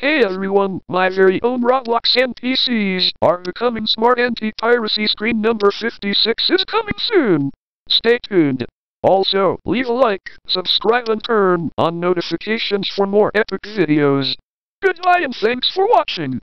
Hey everyone, my very own Roblox NPCs are becoming smart anti-piracy screen number 56 is coming soon. Stay tuned. Also, leave a like, subscribe and turn on notifications for more epic videos. Goodbye and thanks for watching.